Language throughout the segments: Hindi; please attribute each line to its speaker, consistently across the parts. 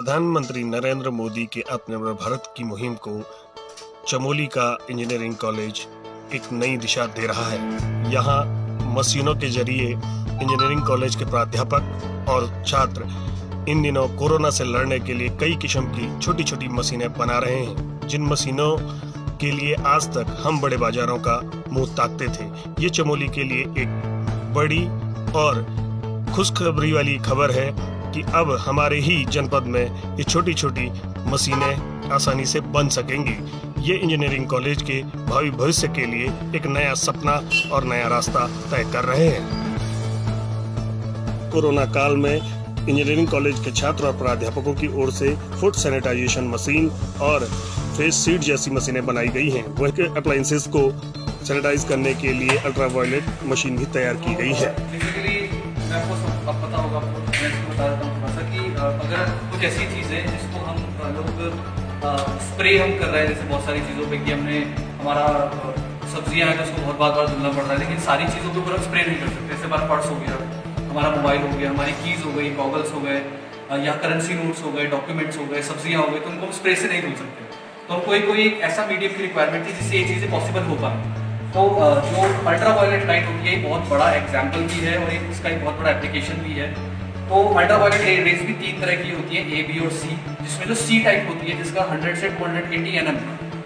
Speaker 1: प्रधानमंत्री नरेंद्र मोदी के आत्मनिर्भर भारत की मुहिम को चमोली का इंजीनियरिंग कॉलेज एक नई दिशा दे रहा है। यहाँ मशीनों के ज़रिए इंजीनियरिंग कॉलेज के प्राध्यापक और छात्र इन दिनों कोरोना से लड़ने के लिए कई किस्म की छोटी छोटी मशीनें बना रहे हैं। जिन मशीनों के लिए आज तक हम बड़े बाजारों का मुँह ताकते थे। ये चमोली के लिए एक बड़ी और खुशखबरी वाली खबर है कि अब हमारे ही जनपद में ये छोटी छोटी मशीनें आसानी से बन सकेंगी। ये इंजीनियरिंग कॉलेज के भावी भविष्य के लिए एक नया सपना और नया रास्ता तय कर रहे हैं। कोरोना काल में इंजीनियरिंग कॉलेज के छात्र और प्राध्यापकों की ओर से फुट सैनिटाइजेशन मशीन और फेस सीट जैसी मशीनें बनाई गई हैं। वही अप्लाइंसेस को सैनिटाइज करने के लिए अल्ट्रा अल्ट्रावायलेट मशीन भी तैयार की गई है।
Speaker 2: मैं आपको सब अब पता होगा आपको मैं इसको बता देता हूँ थोड़ा सा कि अगर कुछ ऐसी चीज़ें जिसको हम लोग स्प्रे हम कर रहे हैं, जैसे बहुत सारी चीज़ों पे कि हमने हमारा सब्ज़ियाँ हैं तो उसको बहुत बार बार धुलना पड़ रहा है, लेकिन सारी चीज़ों के ऊपर हम स्प्रे नहीं कर सकते। जैसे हमारा पर्स हो गया, हमारा मोबाइल हो गया, हमारी कीज़ हो गई गॉगल्स हो गए या करेंसी नोट्स हो गए डॉक्यूमेंट्स हो गए, सब्ज़ियाँ हो गई तो उनको हम स्प्रे से नहीं धुल सकते। तो कोई कोई ऐसा मीडियम की रिक्वायरमेंट थी जिससे ये चीज़ें पॉसिबल हो पाए तो जो अल्ट्रा वायलेट लाइट होती है बहुत बड़ा एग्ज़ाम्पल भी है और इसका एक बहुत बड़ा एप्लीकेशन भी है। तो अल्ट्रा वायलेट रेज भी तीन तरह की होती है ए बी और सी जिसमें जो सी टाइप होती है, जिसका 100 से 280 एनएम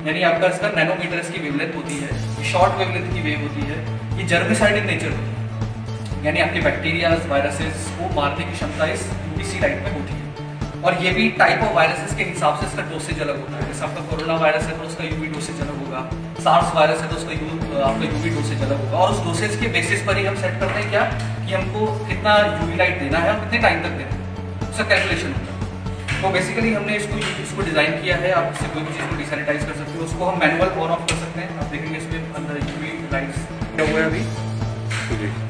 Speaker 2: यानी आपका इसका नैनोमीटर इसकी वेवलेंथ होती है शॉर्ट वेवलेंथ की वेव होती है, ये जर्मिसाइड इन नेचर होती है, यानी आपके बैक्टीरिया वायरसेस को मारने की क्षमता इस यूवीसी लाइट में होती है। और ये भी टाइप ऑफ़ वायरसेस के हिसाब से इसका डोसेज अलग होता है। जैसे आपका कोरोना वायरस है तो उसका यूवी डोसेज अलग होगा। सार्स वायरस है तो उसका यू आपका यूवी डोसेज अलग होगा। और उस डोसेज के बेसिस पर ही हम सेट करते हैं क्या? कि हमको कितना यूवी लाइट देना है और कितने टाइम तक देना है। उसका कैलकुलेशन होता है। तो बेसिकली हमने इसको इसको डिज़ाइन किया है। आप इससे कोई भी चीज़ को डिसैनिटाइज कर सकते हो। उसको हम मैनुअल ऑन ऑफ़ कर सकते हैं। आप देखेंगे इसमें अंदर यूवी लाइट्स क्या हुआ है अभी।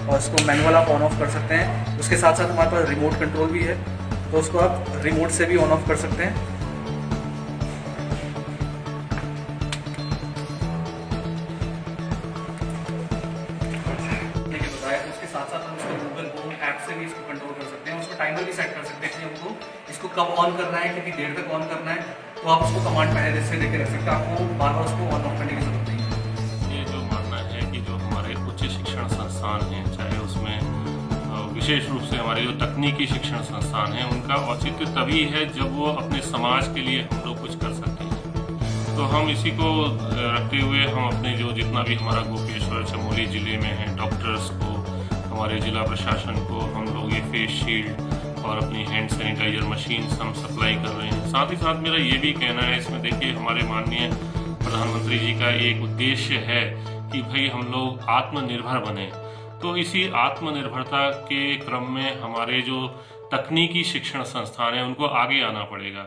Speaker 2: और इसको मैनुअल आप ऑन ऑफ़ कर सकते हैं। उसके साथ साथ हमारे पास रिमोट कंट्रोल भी है। तो उसको आप रिमोट से भी ऑन ऑफ़ कर सकते हैं। उसके साथ साथ हम इसको गूगल होम ऐप से भी इसको कंट्रोल कर सकते हैं, उसको टाइमर भी सेट कर सकते हैं हमको इसको कब ऑन करना है, कितनी देर तक ऑन करना है तो आप उसको कमांड पहले से लेके रख सकते हैं। आपको बार बार उसको ऑन ऑफ़ करने की ज़रूरत नहीं है।
Speaker 3: ये जो मानना है कि जो हमारे उच्च शिक्षण संस्थान हैं, चाहे उसमें विशेष रूप से हमारे जो तकनीकी शिक्षण संस्थान हैं, उनका औचित्य तभी है जब वो अपने समाज के लिए हम लोग कुछ कर सकते हैं। तो हम इसी को रखते हुए हम अपने जो जितना भी हमारा गोपेश्वर, चमोली ज़िले में है डॉक्टर्स को हमारे ज़िला प्रशासन को हम लोग ये फेस शील्ड और अपनी हैंड सैनिटाइजर मशीन हम सप्लाई कर रहे हैं। साथ ही साथ मेरा ये भी कहना है, इसमें देखिए हमारे माननीय प्रधानमंत्री जी का एक उद्देश्य है कि भाई हम लोग आत्मनिर्भर बने। तो इसी आत्मनिर्भरता के क्रम में हमारे जो तकनीकी शिक्षण संस्थान हैं, उनको आगे आना पड़ेगा।